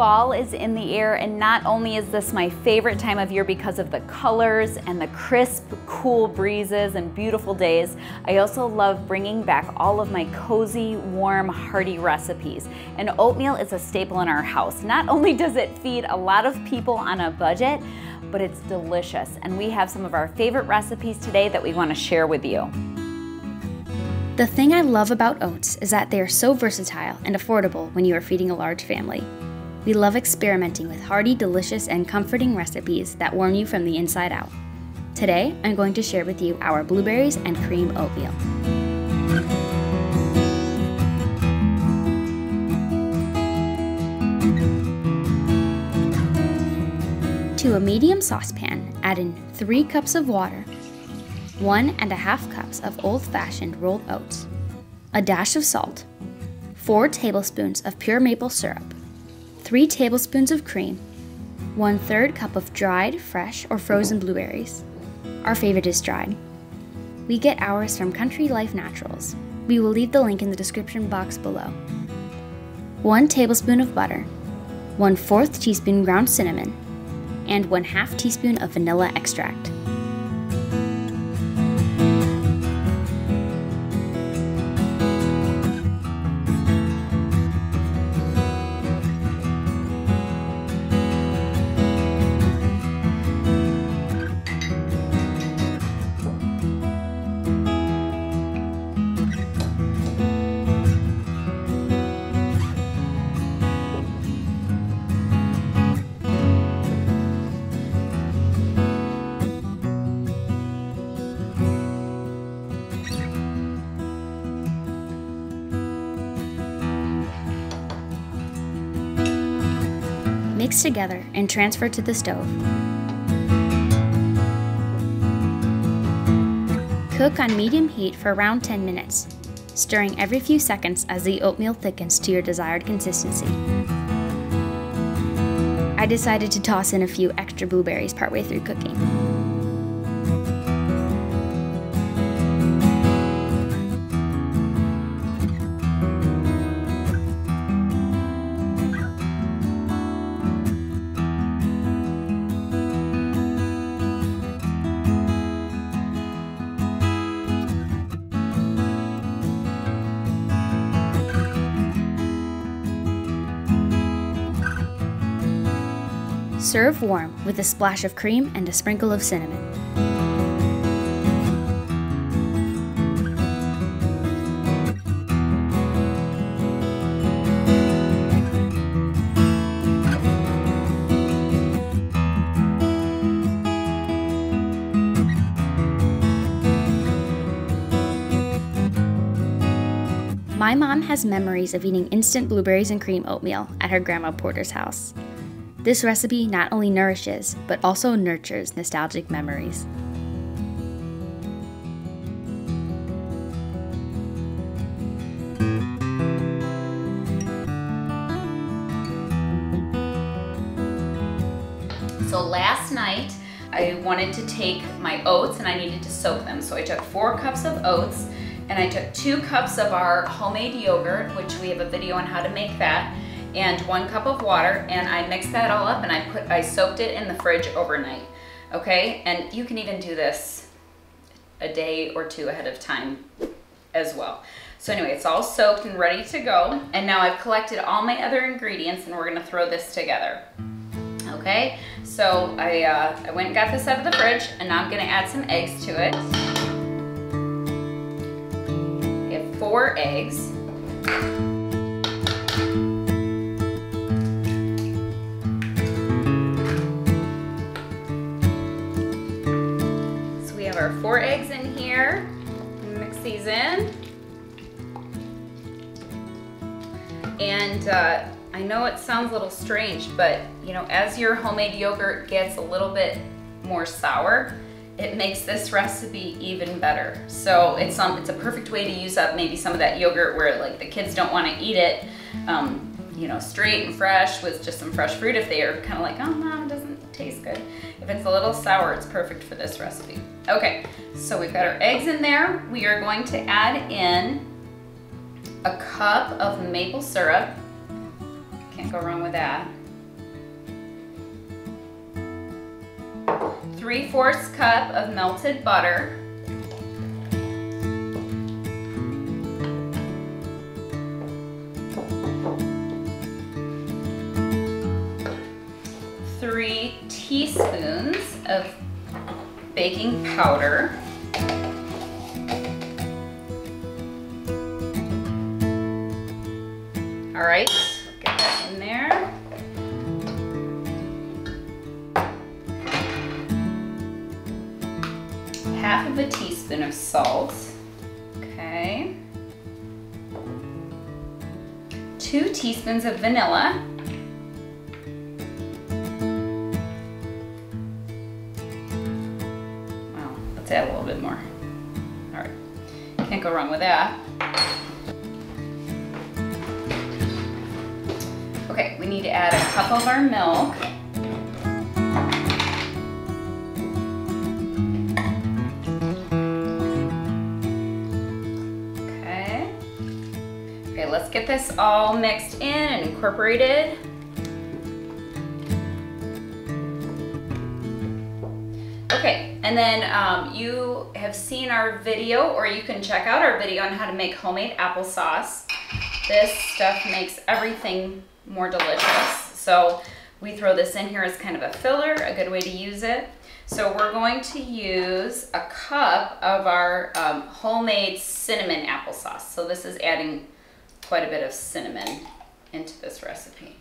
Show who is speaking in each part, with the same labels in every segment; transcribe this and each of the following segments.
Speaker 1: fall is in the air and not only is this my favorite time of year because of the colors and the crisp, cool breezes and beautiful days, I also love bringing back all of my cozy, warm, hearty recipes. And oatmeal is a staple in our house. Not only does it feed a lot of people on a budget, but it's delicious. And we have some of our favorite recipes today that we wanna share with you.
Speaker 2: The thing I love about oats is that they are so versatile and affordable when you are feeding a large family. We love experimenting with hearty, delicious, and comforting recipes that warm you from the inside out. Today, I'm going to share with you our blueberries and cream oatmeal. To a medium saucepan, add in 3 cups of water one and a half cups of old fashioned rolled oats, a dash of salt, 4 tablespoons of pure maple syrup, 3 tablespoons of cream, 1 3rd cup of dried, fresh, or frozen blueberries. Our favorite is dried. We get ours from Country Life Naturals. We will leave the link in the description box below. 1 tablespoon of butter, 1 4th teaspoon ground cinnamon, and 1 half teaspoon of vanilla extract. Mix together and transfer to the stove. Cook on medium heat for around 10 minutes, stirring every few seconds as the oatmeal thickens to your desired consistency. I decided to toss in a few extra blueberries partway through cooking. Serve warm with a splash of cream and a sprinkle of cinnamon. My mom has memories of eating instant blueberries and cream oatmeal at her grandma Porter's house. This recipe not only nourishes, but also nurtures nostalgic memories.
Speaker 1: So last night, I wanted to take my oats and I needed to soak them. So I took four cups of oats and I took two cups of our homemade yogurt, which we have a video on how to make that and one cup of water and I mixed that all up and I put I soaked it in the fridge overnight okay? And you can even do this a day or two ahead of time as well. So anyway it's all soaked and ready to go and now I've collected all my other ingredients and we're gonna throw this together okay? So I, uh, I went and got this out of the fridge and now I'm gonna add some eggs to it. I have four eggs And uh, I know it sounds a little strange, but you know, as your homemade yogurt gets a little bit more sour, it makes this recipe even better. So it's um, it's a perfect way to use up maybe some of that yogurt where like the kids don't want to eat it, um, you know, straight and fresh with just some fresh fruit if they are kind of like, oh, mom, it doesn't taste good. If it's a little sour, it's perfect for this recipe. Okay, so we've got our eggs in there. We are going to add in a cup of maple syrup. Can't go wrong with that. 3 fourths cup of melted butter. Three teaspoons of baking powder. Teaspoons of vanilla. Well, let's add a little bit more. All right, can't go wrong with that. Okay, we need to add a cup of our milk. Let's get this all mixed in and incorporated. Okay, and then um, you have seen our video or you can check out our video on how to make homemade applesauce. This stuff makes everything more delicious. So we throw this in here as kind of a filler, a good way to use it. So we're going to use a cup of our um, homemade cinnamon applesauce. So this is adding quite a bit of cinnamon into this recipe.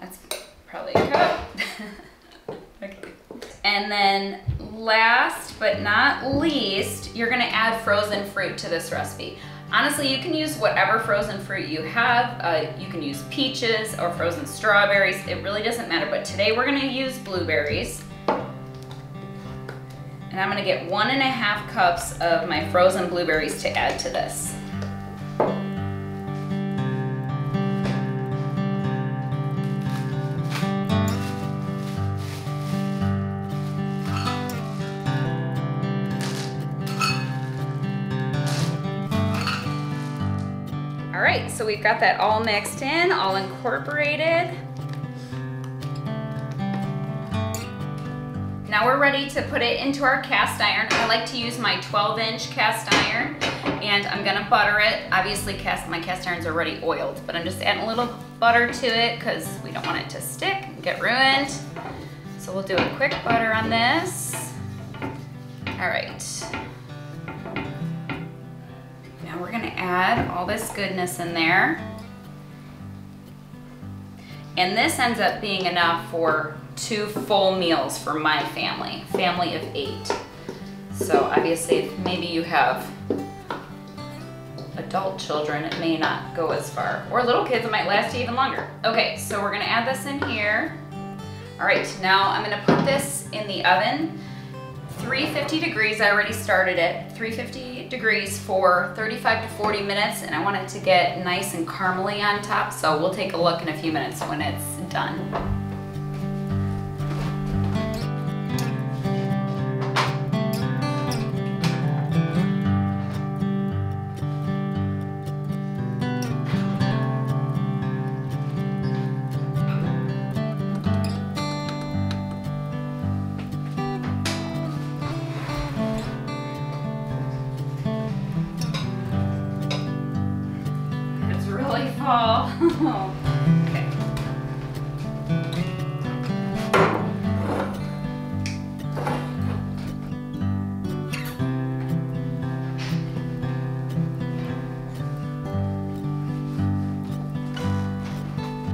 Speaker 1: That's probably a cup. okay. And then last but not least, you're gonna add frozen fruit to this recipe. Honestly, you can use whatever frozen fruit you have. Uh, you can use peaches or frozen strawberries. It really doesn't matter, but today we're gonna use blueberries. And I'm gonna get one and a half cups of my frozen blueberries to add to this. We've got that all mixed in, all incorporated. Now we're ready to put it into our cast iron. I like to use my 12 inch cast iron and I'm gonna butter it. Obviously cast, my cast iron's already oiled, but I'm just adding a little butter to it because we don't want it to stick and get ruined. So we'll do a quick butter on this. All right. We're gonna add all this goodness in there. And this ends up being enough for two full meals for my family, family of eight. So obviously if maybe you have adult children, it may not go as far. Or little kids, it might last you even longer. Okay, so we're gonna add this in here. All right, now I'm gonna put this in the oven 350 degrees, I already started it, 350 degrees for 35 to 40 minutes and I want it to get nice and caramely on top, so we'll take a look in a few minutes when it's done.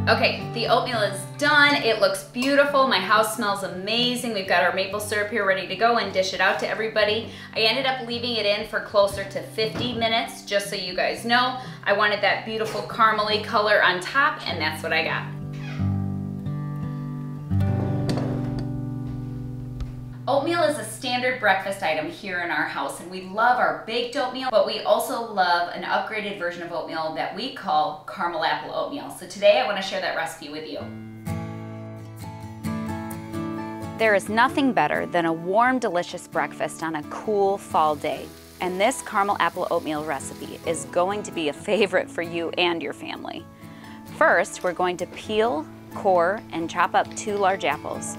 Speaker 1: Okay, the oatmeal is done. It looks beautiful. My house smells amazing. We've got our maple syrup here ready to go and dish it out to everybody. I ended up leaving it in for closer to 50 minutes, just so you guys know. I wanted that beautiful caramely color on top, and that's what I got. Oatmeal is a standard breakfast item here in our house and we love our baked oatmeal, but we also love an upgraded version of oatmeal that we call caramel apple oatmeal. So today I wanna share that recipe with you. There is nothing better than a warm, delicious breakfast on a cool fall day. And this caramel apple oatmeal recipe is going to be a favorite for you and your family. First, we're going to peel, core, and chop up two large apples.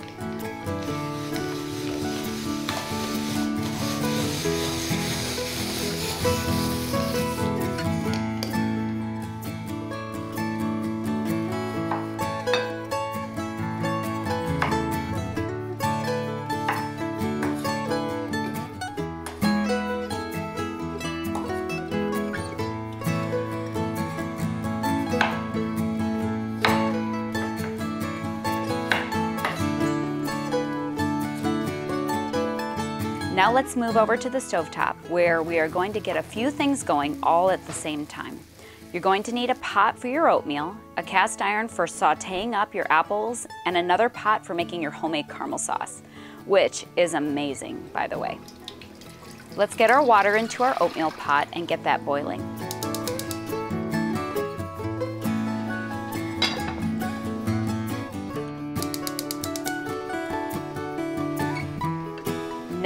Speaker 1: Now let's move over to the stovetop where we are going to get a few things going all at the same time. You're going to need a pot for your oatmeal, a cast iron for sauteing up your apples, and another pot for making your homemade caramel sauce, which is amazing, by the way. Let's get our water into our oatmeal pot and get that boiling.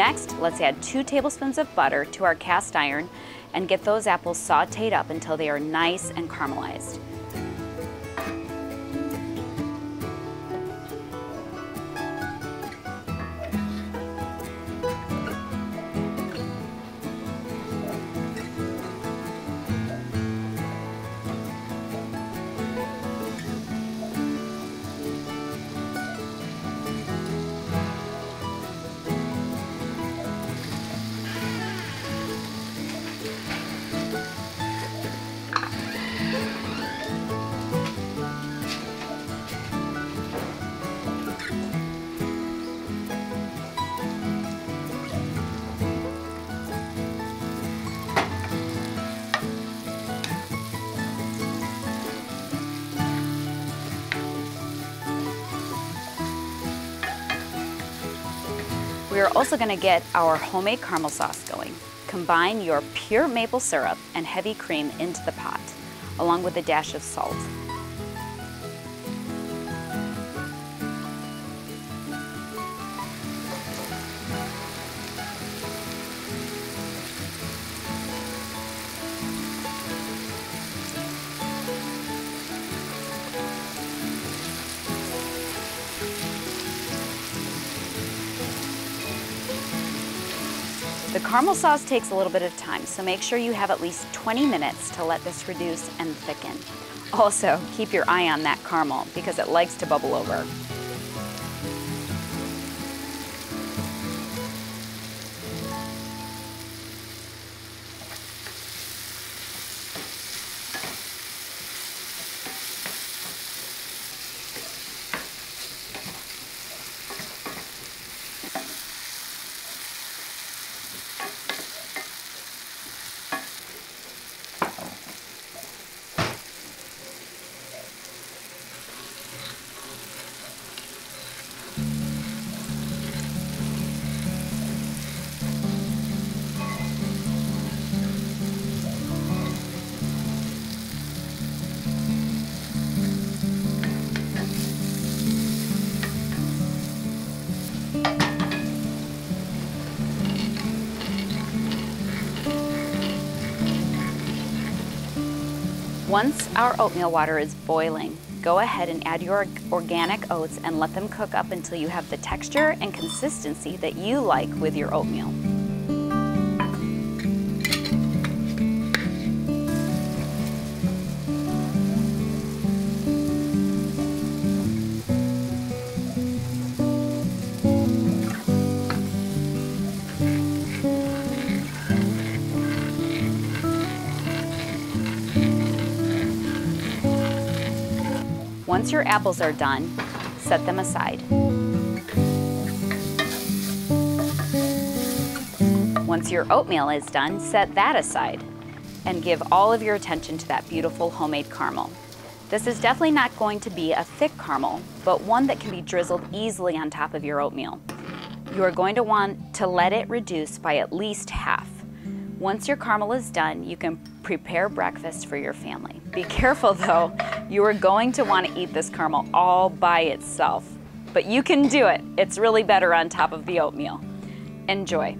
Speaker 1: Next, let's add two tablespoons of butter to our cast iron and get those apples sauteed up until they are nice and caramelized. We are also going to get our homemade caramel sauce going. Combine your pure maple syrup and heavy cream into the pot, along with a dash of salt. Caramel sauce takes a little bit of time, so make sure you have at least 20 minutes to let this reduce and thicken. Also, keep your eye on that caramel because it likes to bubble over. Once our oatmeal water is boiling, go ahead and add your organic oats and let them cook up until you have the texture and consistency that you like with your oatmeal. Once your apples are done, set them aside. Once your oatmeal is done, set that aside and give all of your attention to that beautiful homemade caramel. This is definitely not going to be a thick caramel, but one that can be drizzled easily on top of your oatmeal. You are going to want to let it reduce by at least half. Once your caramel is done, you can prepare breakfast for your family. Be careful though, you are going to want to eat this caramel all by itself. But you can do it. It's really better on top of the oatmeal. Enjoy.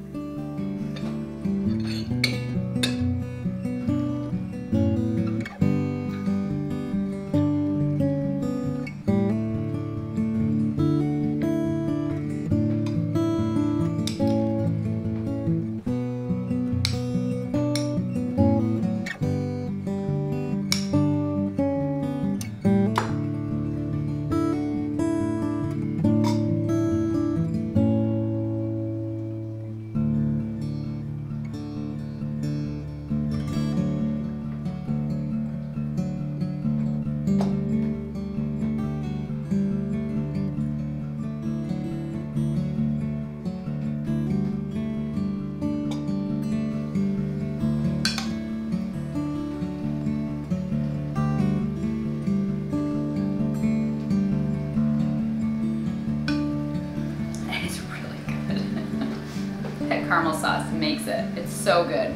Speaker 1: Caramel sauce makes it. It's so good.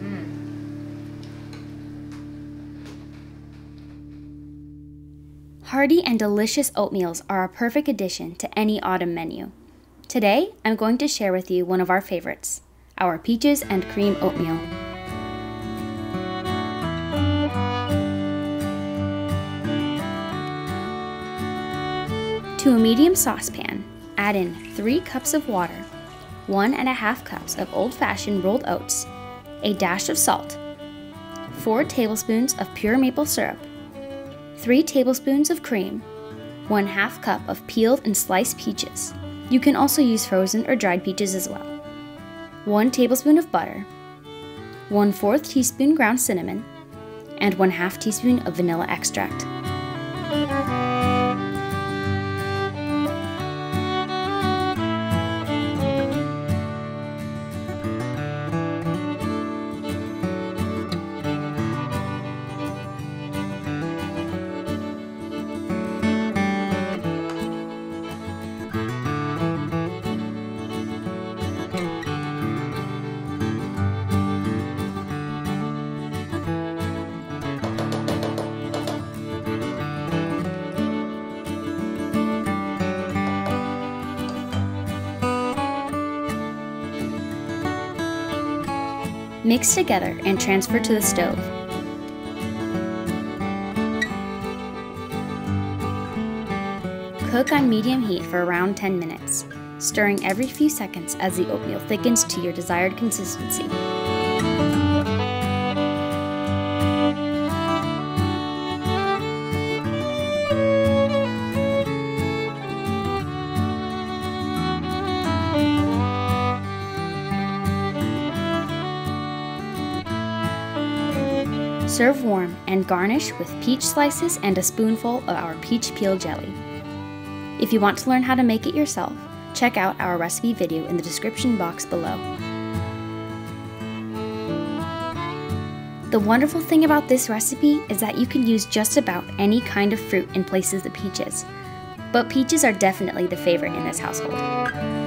Speaker 1: Mm.
Speaker 2: Hearty and delicious oatmeals are a perfect addition to any autumn menu. Today, I'm going to share with you one of our favorites, our peaches and cream oatmeal. To a medium saucepan, add in 3 cups of water, 1 and a cups of old-fashioned rolled oats, a dash of salt, 4 tablespoons of pure maple syrup, 3 tablespoons of cream, 1 half cup of peeled and sliced peaches. You can also use frozen or dried peaches as well. 1 tablespoon of butter, 1 4th teaspoon ground cinnamon, and 1 half teaspoon of vanilla extract. Mix together and transfer to the stove. Cook on medium heat for around 10 minutes, stirring every few seconds as the oatmeal thickens to your desired consistency. Serve warm and garnish with peach slices and a spoonful of our peach peel jelly. If you want to learn how to make it yourself, check out our recipe video in the description box below. The wonderful thing about this recipe is that you can use just about any kind of fruit in place of the peaches, but peaches are definitely the favorite in this household.